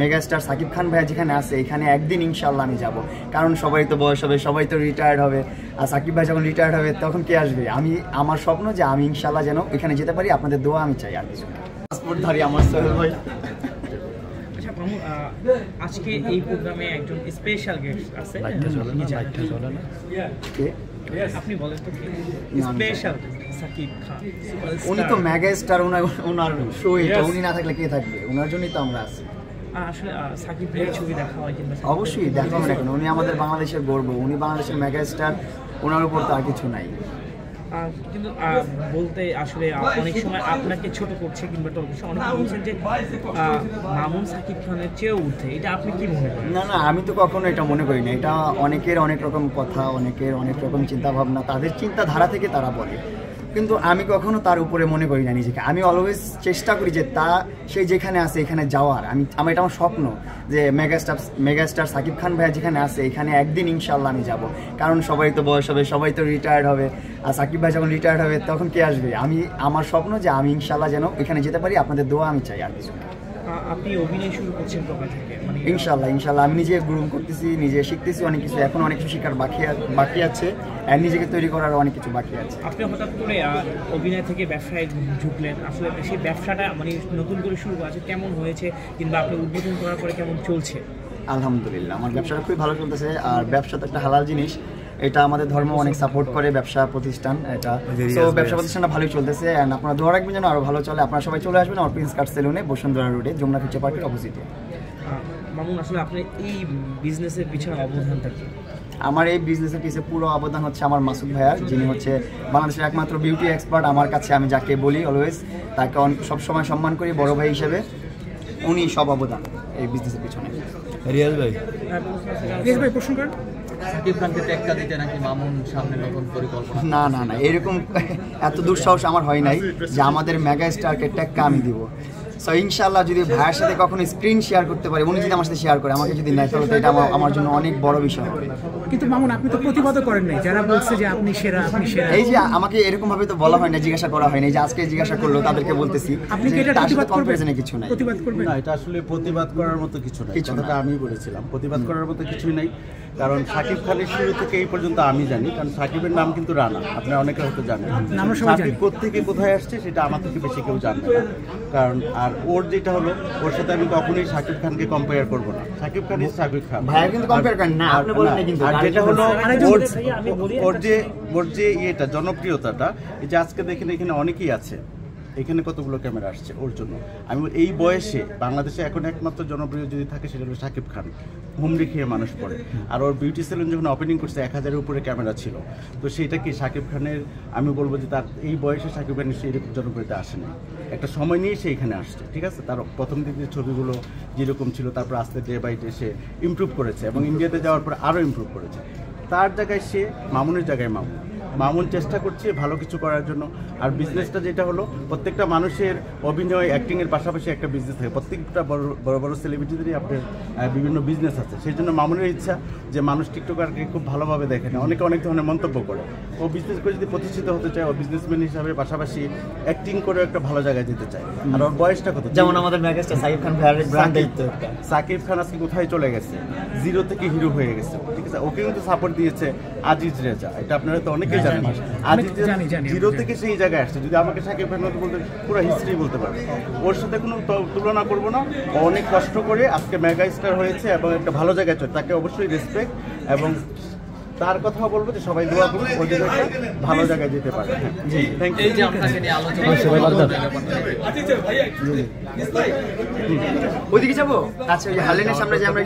Megastar Shakib Khan ভাইয়া যেখানে আছে এখানে একদিন ইনশাল্লাহ আমি যাব। কারণ সবাই তো বয়স হবে সবাই তো রিটায়ার্ড হবে। আর সাকিব ভাই যখন রিটায়ার্ড হবে তখন কে আসবে? আমি আমার স্বপ্ন যে আমি ইনশাল্লাহ যেন এখানে যেতে পারি আপনাদের দোয়া আমি চাই আর কিছু পাসপোর্টধারী আমার সোহেল ভাই। আচ্ছা আজকে এই প্রোগ্রামে একজন স্পেশাল গেস্ট আছে? আপনি বলেন তো স্পেশাল সাকিব খান উনি তো মেগা স্টার ওনার ওনার শো এটা উনি না থাকলে কে থাকবে? ওনার জন্যই তো আমরা আছি। আসলে সাকিব ভাইয়ের ছবি দেখা হয় কিংবা অবশ্যই ভাইয়ের দেখাবো না কেন? উনি আমাদের বাংলাদেশের গর্ব উনি বাংলাদেশের মেগা স্টার ওনার উপর তো আর কিছু নাই। কিন্তু বলতে আসলে অনেক সময় আপনাকে ছোট করছে কিংবা টোল করছে অনেকে বলছেন যে মামুন সাকিব খানের চেয়েও উঠে এটা আপনি কি মনে করেন? না না আমি তো কখনো এটা মনে করি না। এটা অনেকের অনেক রকম কথা অনেকের অনেক রকম চিন্তা ভাবনা তাদের চিন্তাধারা থেকে তারা বলে। কিন্তু আমি কখনো তার উপরে মনে করি না নিজেকে। আমি অলওয়েজ চেষ্টা করি যে তা সে যেখানে আছে এখানে যাওয়ার। আমি আমার এটা আমার স্বপ্ন যে মেগাস্টার মেগাস্টার সাকিব খান ভাইয়া যেখানে আছে এখানে একদিন ইনশাল্লাহ আমি যাব। কারণ সবাই তো বয়স হবে সবাই তো রিটায়ার্ড হবে। আর সাকিব ভাই যখন রিটায়ার্ড হবে তখন কে আসবে? আমি আমার স্বপ্ন যে আমি ইনশাল্লাহ যেন এখানে যেতে পারি আপনাদের দোয়া আমি চাই আর কিছু না। আপনি অভিনয় শুরু করছেন কবে থেকে? মানে ইনশাল্লাহ ইনশাল্লাহ আমি নিজে গ্রুম করতেছি নিজে শিখতেছি অনেক কিছু এখন অনেক কিছু শেখার বাকি বাকি আছে। নিজেকে তৈরি করার অনেক কিছু বাকি আছে। আপনি হঠাৎ করে অভিনয় থেকে ব্যবসায় ঝুঁকলেন আসলে সেই ব্যবসাটা মানে নতুন করে শুরু করা আছে কেমন হয়েছে? কিংবা আপনি উদ্বোধন করার পরে কেমন চলছে? আলহামদুলিল্লাহ আমার ব্যবসাটা খুবই ভালো চলতেছে আর ব্যবসা তো একটা হালাল জিনিস। এটা আমাদের ধর্ম অনেক সাপোর্ট করে ব্যবসা প্রতিষ্ঠান এটা। তো ব্যবসা প্রতিষ্ঠানটা ভালোই চলতেছে অ্যান্ড আপনারা দোয়া রাখবেন যেন আরও ভালো চলে। আপনারা সবাই চলে আসবেন আমার প্রিন্স কার্ড সেলুনে বসুন্ধরা রোডে যমুনা ফিউচার পার্কের অপোজিটে মামুন আসলে আপনার এই বিজনেসের পিছনে অবদানটা কি? আমার এই বিজনেসের পিছিয়ে পুরো অবদান হচ্ছে আমার মাসুদ ভাইয়া যিনি হচ্ছে বাংলাদেশের একমাত্র বিউটি এক্সপার্ট আমার কাছে আমি যাকে বলি অলওয়েজ তাকে অন- সবসময় সম্মান করি বড় ভাই হিসেবে। উনি সব অবদান এই বিজনেসের পিছনে। রিয়াজ ভাই। ভাই প্রশ্ন করেন। সাকিব খানকে টেক্কা দিতে নাকি মামুন সামনে নতুন পরিকল্পনা? না না না এরকম এত দুঃসাহস আমার হয় নাই যে আমাদের মেগা স্টারকে ট্যাগটা আমি দিব। সো ইনশাল্লাহ যদি ভাইয়ের সাথে কখনো স্ক্রিন শেয়ার করতে পারি উনি যদি আমার সাথে শেয়ার করে আমাকে যদি নেয় তাহলে তো এটা আমার আমার জন্য অনেক বড় বিষয়। কিন্তু মামুন আপনি তো প্রতিবাদও করেন নাই। যারা বলছে যে আপনি সেরা আপনি সেরা। এই যে আমাকে এরকম ভাবে তো বলা হয় না জিজ্ঞাসা করা হয় না এই যে আজকে জিজ্ঞাসা করল তাদেরকে বলতেছি। আপনি কি এটা প্রতিবাদ করবেন? কিছু নাই। প্রতিবাদ করবেন? না এটা আসলে প্রতিবাদ করার মতো কিছু নাই। কিছু না। কথাটা আমি বলেছিলাম। প্রতিবাদ করার মতো কিছুই নাই। কারণ সাকিব খানের শুরু থেকে এই পর্যন্ত আমি জানি কারণ সাকিবের নাম কিন্তু রানা আপনারা অনেকে হয়তো জানেন। সাকিব কোথেকে কোথায় আসছে সেটা আমার থেকে বেশি কেউ জানবে না। কারণ আর ওর যেটা হলো ওর সাথে আমি কখনোই সাকিব খানকে কম্পেয়ার করব না। সাকিব খান ইজ সাকিব খান। ভাইয়া কিন্তু compare করেন না, আর- আপনি বলেন না কিন্তু। আর যেটা হলো ওর যে ওর যে ইয়েটা জনপ্রিয়তাটা এই যে আজকে দেখেন এখানে অনেকেই আছে। এখানে কতগুলো ক্যামেরা আসছে ওর জন্য? আমি এই বয়সে বাংলাদেশে এখন একমাত্র জনপ্রিয় যদি থাকে সেটা হলো শাকিব খান। হুমড়ি খেয়ে মানুষ পড়ে। আর ওর বিউটি সেলুন যখন ওপেনিং করছে, এক হাজারের উপরে ক্যামেরা ছিল। তো সেইটা কি শাকিব খানের, আমি বলব যে তার এই বয়সে শাকিব খানের সেই এরকম জনপ্রিয়তা আসেনি। একটা সময় নিয়েই সে এখানে আসছে, ঠিক আছে? তার প্রথম দিকে ছবিগুলো যেরকম ছিল, তারপর আস্তে ডে বাই ডে সে ইমপ্রুভ করেছে এবং ইন্ডিয়াতে যাওয়ার পর আরও ইমপ্রুভ করেছে। তার জায়গায় সে, মামুনের জায়গায় মামুন। মামুন চেষ্টা করছে ভালো কিছু করার জন্য। আর বিজনেসটা যেটা হলো প্রত্যেকটা মানুষের অভিনয় অ্যাক্টিংয়ের পাশাপাশি একটা বিজনেস থাকে। প্রত্যেকটা বড় বড় বড় সেলিব্রিটিদেরই আপনার বিভিন্ন বিজনেস আছে। সেই জন্য মামুনের ইচ্ছা যে মানুষ টিকটকারকে খুব ভালোভাবে দেখে না অনেকে অনেক ধরনের মন্তব্য করে। ও বিজনেস করে যদি প্রতিষ্ঠিত হতে চায় ও বিজনেসম্যান হিসাবে পাশাপাশি অ্যাক্টিং করে একটা ভালো জায়গায় যেতে চায়। আর ওর বয়সটা কত? যেমন আমাদের মেগাস্টার সাকিব খান। সাকিব খান আজকে কোথায় চলে গেছে? জিরো থেকে হিরো হয়ে গেছে। ঠিক ওকে কিন্তু সাপোর্ট দিয়েছে আজিজ রেজা। এটা আপনারা তো অনেকেই জানেন। আজিজ জিরো থেকে সেই জায়গায় আসছে। যদি আমাকে সাকিব খান বলতে পুরো হিস্ট্রি বলতে পারবে। ওর সাথে কোনো তুলনা করব না। অনেক কষ্ট করে আজকে মেগা স্টার হয়েছে এবং একটা ভালো জায়গায় চলে তাকে অবশ্যই রেসপেক্ট এবং তার কথাও বলব যে সবাই দোয়া করুন ও যেন একটা ভালো জায়গায় যেতে পারে। হ্যাঁ জি। থ্যাংক ইউ যে আপনাকে নিয়ে আলোচনা ওইদিকে যাব? আচ্ছা ওই হালেনের সামনে যে আমরা